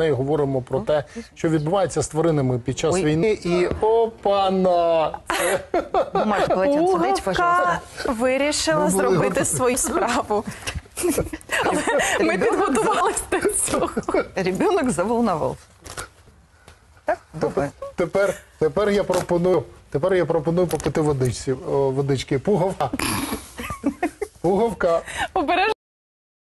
нею говоримо про те, що відбувається з тваринами під час Ой. війни. І опана! Бумажку полотенце дайте, пожалуйста. Вирішила зробити свою справу. Але ми підготувалися до цього. Ребенок заволновав. Так, Добре. Тепер, тепер я пропоную. Тепер я пропоную попити водичці, о, водички. Пуговка. Пуговка. Обережно